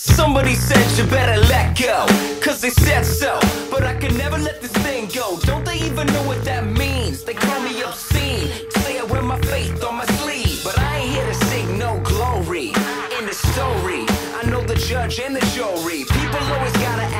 Somebody said you better let go, cause they said so. But I can never let this thing go. Don't they even know what that means? They call me obscene. Say I wear my faith on my sleeve. But I ain't here to sing no glory in the story. I know the judge and the jury. People always gotta